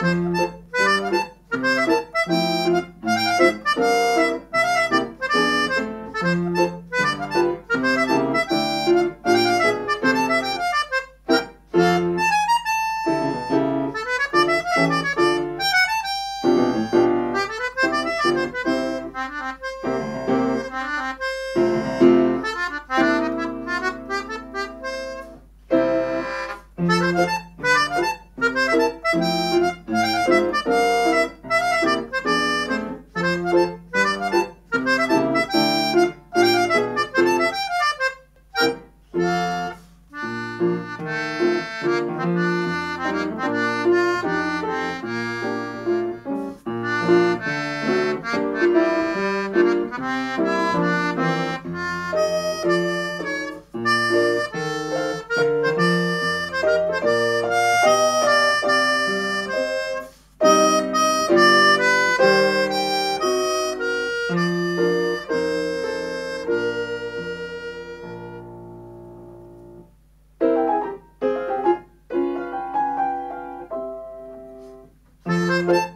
Música Thank thank you